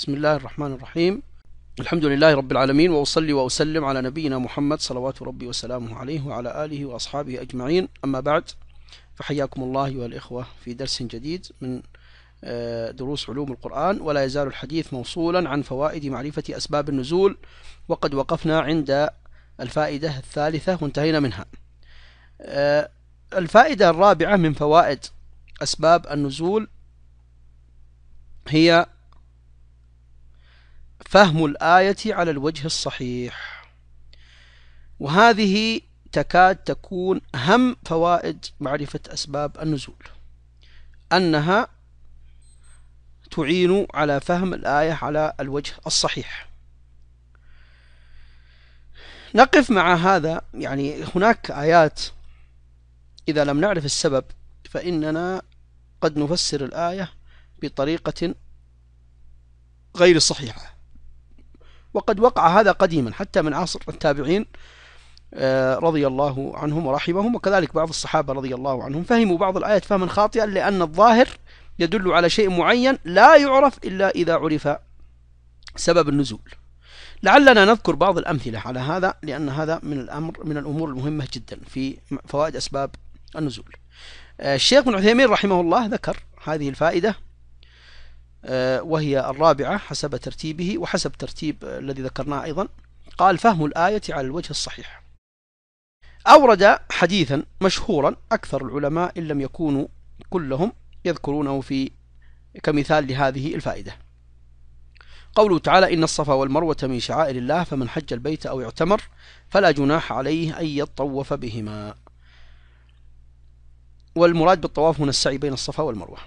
بسم الله الرحمن الرحيم. الحمد لله رب العالمين وأصلي وأسلم على نبينا محمد صلوات ربي وسلامه عليه وعلى آله وأصحابه أجمعين. أما بعد فحياكم الله أيها الإخوة في درس جديد من آه، دروس علوم القرآن ولا يزال الحديث موصولا عن فوائد معرفة أسباب النزول وقد وقفنا عند الفائدة الثالثة وانتهينا منها. آه، الفائدة الرابعة من فوائد أسباب النزول هي فهم الآية على الوجه الصحيح. وهذه تكاد تكون أهم فوائد معرفة أسباب النزول أنها تعين على فهم الآية على الوجه الصحيح. نقف مع هذا يعني هناك آيات إذا لم نعرف السبب فإننا قد نفسر الآية بطريقة غير صحيحة. وقد وقع هذا قديما حتى من عصر التابعين آه، رضي الله عنهم ورحمهم. وكذلك بعض الصحابة رضي الله عنهم فهموا بعض الآيات فهما خاطئا لأن الظاهر يدل على شيء معين لا يعرف إلا إذا عرف سبب النزول. لعلنا نذكر بعض الأمثلة على هذا لأن هذا من الأمر من الأمور المهمة جدا في فوائد أسباب النزول. آه، الشيخ بن عثيمين رحمه الله ذكر هذه الفائدة. وهي الرابعة حسب ترتيبه وحسب ترتيب الذي ذكرناه أيضا. قال فهم الآية على الوجه الصحيح. أورد حديثا مشهورا أكثر العلماء إن لم يكونوا كلهم يذكرونه في كمثال لهذه الفائدة. قوله تعالى إن الصفا والمروة من شعائر الله فمن حج البيت أو اعتمر فلا جناح عليه أن يطوف بهما. والمراد بالطواف هنا السعي بين الصفا والمروة.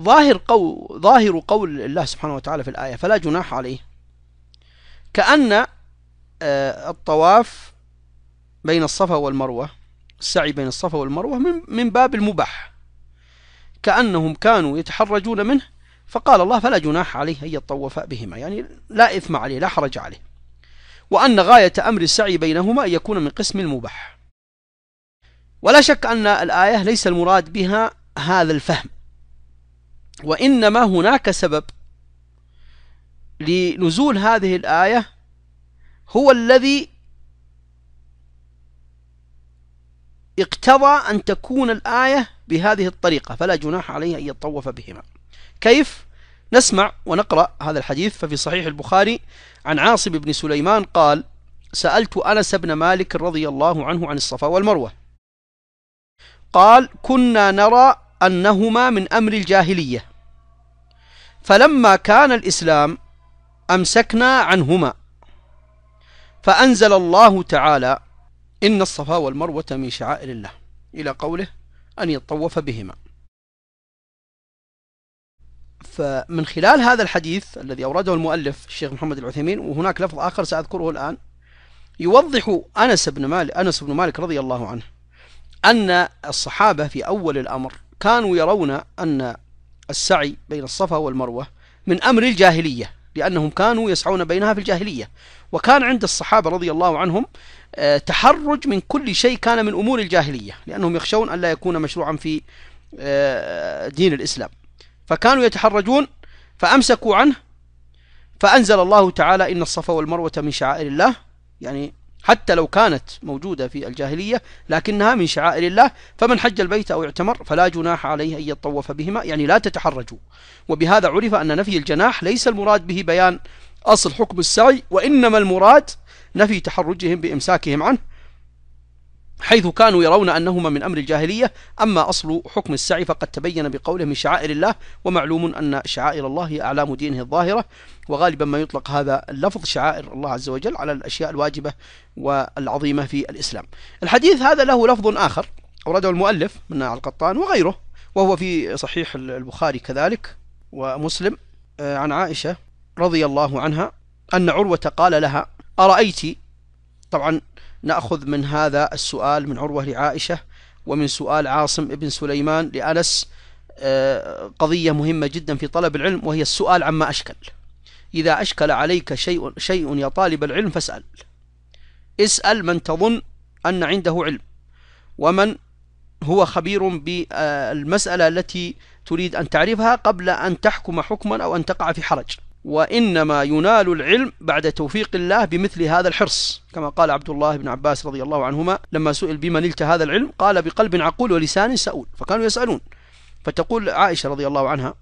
ظاهر قول ظاهر قول الله سبحانه وتعالى في الآية فلا جناح عليه. كأن آه، الطواف بين الصفا والمروة السعي بين الصفا والمروة من, من باب المباح. كأنهم كانوا يتحرجون منه فقال الله فلا جناح عليه أن يطوف بهما. يعني لا إثم عليه لا حرج عليه. وأن غاية أمر السعي بينهما أن يكون من قسم المباح. ولا شك أن الآية ليس المراد بها هذا الفهم. وإنما هناك سبب لنزول هذه الآية هو الذي اقتضى أن تكون الآية بهذه الطريقة فلا جناح عليه أن يطوف بهما. كيف؟ نسمع ونقرأ هذا الحديث ففي صحيح البخاري عن عاصم بن سليمان قال سألت أنس بن مالك رضي الله عنه عن الصفا والمروة. قال كنا نرى أنهما من أمر الجاهلية. فلما كان الإسلام أمسكنا عنهما فأنزل الله تعالى إن الصفا والمروة من شعائر الله إلى قوله أن يطوف بهما. فمن خلال هذا الحديث الذي أورده المؤلف الشيخ محمد العثيمين وهناك لفظ آخر سأذكره الآن يوضح أنس بن مالك أنس بن مالك رضي الله عنه أن الصحابة في أول الأمر كانوا يرون أن السعي بين الصفا والمروة من أمر الجاهلية لأنهم كانوا يسعون بينها في الجاهلية. وكان عند الصحابة رضي الله عنهم آه، تحرج من كل شيء كان من أمور الجاهلية لأنهم يخشون أن لا يكون مشروعا في آه، دين الإسلام. فكانوا يتحرجون فأمسكوا عنه فأنزل الله تعالى إن الصفا والمروة من شعائر الله يعني حتى لو كانت موجودة في الجاهلية لكنها من شعائر الله فمن حج البيت أو اعتمر فلا جناح عليه أن يطوف بهما يعني لا تتحرجوا. وبهذا عرف أن نفي الجناح ليس المراد به بيان أصل حكم السعي وإنما المراد نفي تحرجهم بإمساكهم عنه. حيث كانوا يرون أنهما من أمر الجاهلية أما أصل حكم السعي فقد تبين بقوله من شعائر الله ومعلوم أن شعائر الله هي أعلام دينه الظاهرة وغالبا ما يطلق هذا اللفظ شعائر الله عز وجل على الأشياء الواجبة والعظيمة في الإسلام. الحديث هذا له لفظ آخر أورده المؤلف من القطان وغيره وهو في صحيح البخاري كذلك ومسلم آه، عن عائشة رضي الله عنها أن عروة قال لها أرأيت طبعا نأخذ من هذا السؤال من عروة لعائشة ومن سؤال عاصم ابن سليمان لأنس آه، قضية مهمة جدا في طلب العلم وهي السؤال عما أشكل. إذا أشكل عليك شيء, شيء يا طالب العلم فاسأل. اسأل من تظن أن عنده علم ومن هو خبير بالمسألة التي تريد أن تعرفها قبل أن تحكم حكما أو أن تقع في حرج. وإنما ينال العلم بعد توفيق الله بمثل هذا الحرص. كما قال عبد الله بن عباس رضي الله عنهما لما سئل بما نلت هذا العلم قال بقلب عقول ولسان سؤول. فكانوا يسألون. فتقول عائشة رضي الله عنها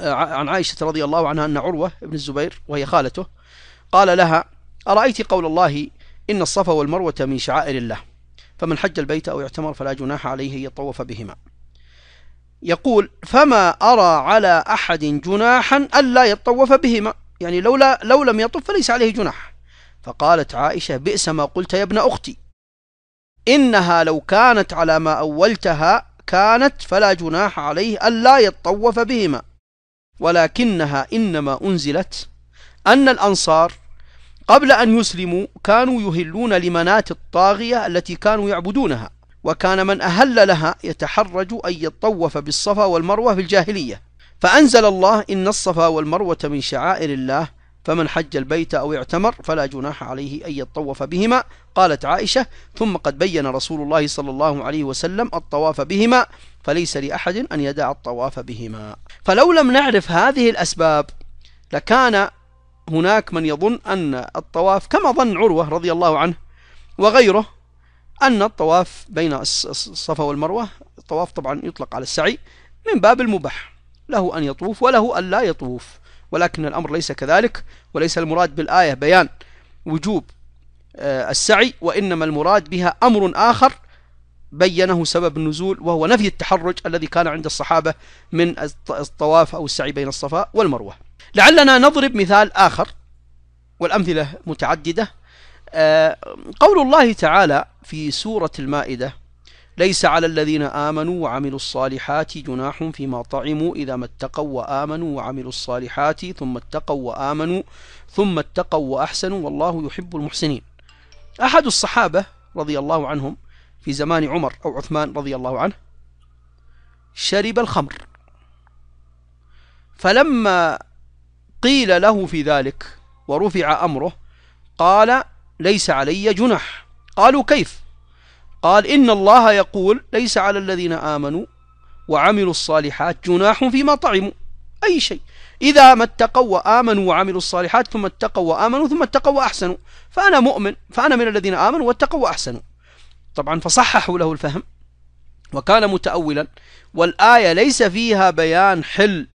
عن عائشة رضي الله عنها أن عروة بن الزبير وهي خالته قال لها أرأيت قول الله إن الصفا والمروة من شعائر الله فمن حج البيت أو اعتمر فلا جناح عليه يطوف بهما. يقول فما أرى على أحد جناحا ألا يطوف بهما. يعني لولا لو لم يطف فليس عليه جناح. فقالت عائشة بئس ما قلت يا ابن أختي. إنها لو كانت على ما أولتها كانت فلا جناح عليه ألا يطوف بهما. ولكنها إنما أنزلت أن الأنصار قبل أن يسلموا كانوا يهلون لمنات الطاغية التي كانوا يعبدونها. وكان من أهل لها يتحرج أن يطوف بالصفا والمروة في الجاهلية. فأنزل الله إن الصفا والمروة من شعائر الله فمن حج البيت أو اعتمر فلا جناح عليه أن يطوف بهما. قالت عائشة ثم قد بين رسول الله صلى الله عليه وسلم الطواف بهما فليس لأحد أن يدع الطواف بهما. فلو لم نعرف هذه الأسباب لكان هناك من يظن أن الطواف كما ظن عروة رضي الله عنه وغيره أن الطواف بين الصفا والمروة الطواف طبعا يطلق على السعي من باب المباح له أن يطوف وله أن لا يطوف. ولكن الأمر ليس كذلك وليس المراد بالآية بيان وجوب آه، السعي وإنما المراد بها أمر آخر بينه سبب النزول وهو نفي التحرج الذي كان عند الصحابة من الطواف أو السعي بين الصفا والمروة. لعلنا نضرب مثال آخر والأمثلة متعددة. قول الله تعالى في سورة المائدة ليس على الذين آمنوا وعملوا الصالحات جناح فيما طعموا إذا ما اتقوا وآمنوا وعملوا الصالحات ثم اتقوا وآمنوا ثم اتقوا وأحسنوا والله يحب المحسنين. أحد الصحابة رضي الله عنهم في زمان عمر أو عثمان رضي الله عنه شرب الخمر. فلما قيل له في ذلك ورفع أمره قال ليس علي جنح قالوا كيف؟ قال إن الله يقول ليس على الذين آمنوا وعملوا الصالحات جناح فيما طعموا. أي شيء. إذا ما اتقوا وآمنوا وعملوا الصالحات ثم اتقوا وآمنوا ثم اتقوا وأحسنوا. فأنا مؤمن فأنا من الذين آمنوا واتقوا وأحسنوا. طبعا فصححوا له الفهم. وكان متأولا والآية ليس فيها بيان حل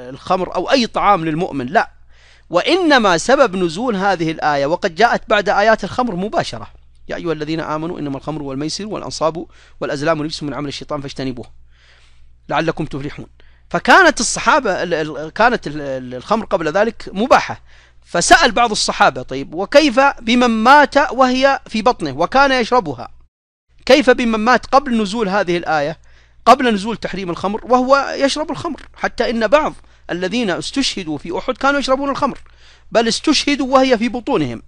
الخمر أو أي طعام للمؤمن لا. وإنما سبب نزول هذه الآية وقد جاءت بعد آيات الخمر مباشرة. يا أيها الذين آمنوا إنما الخمر والميسر والأنصاب والأزلام رجس من عمل الشيطان فاجتنبوه لعلكم تفلحون. فكانت الصحابة كانت الخمر قبل ذلك مباحة. فسأل بعض الصحابة طيب وكيف بمن مات وهي في بطنه وكان يشربها؟ كيف بمن مات قبل نزول هذه الآية قبل نزول تحريم الخمر وهو يشرب الخمر؟ حتى إن بعض الذين استشهدوا في أحد كانوا يشربون الخمر بل استشهدوا وهي في بطونهم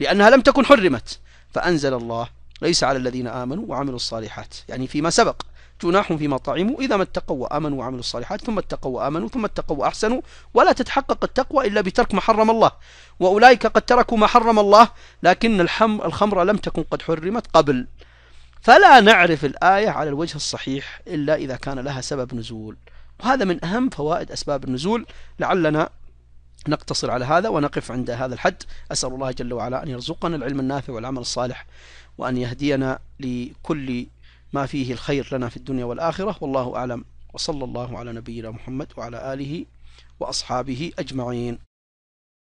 لأنها لم تكن حرمت. فأنزل الله ليس على الذين آمنوا وعملوا الصالحات. يعني فيما سبق جناح فيما طعموا إذا ما اتقوا وآمنوا وعملوا الصالحات ثم اتقوا وآمنوا ثم اتقوا وأحسنوا ولا تتحقق التقوى إلا بترك ما حرم الله. وأولئك قد تركوا ما حرم الله لكن الحم الخمر لم تكن قد حرمت قبل. فلا نعرف الآية على الوجه الصحيح إلا إذا كان لها سبب نزول. وهذا من أهم فوائد أسباب النزول لعلنا نقتصر على هذا ونقف عند هذا الحد. أسأل الله جل وعلا أن يرزقنا العلم النافع والعمل الصالح وأن يهدينا لكل ما فيه الخير لنا في الدنيا والآخرة. والله أعلم. وصلى الله على نبينا محمد وعلى آله وأصحابه أجمعين.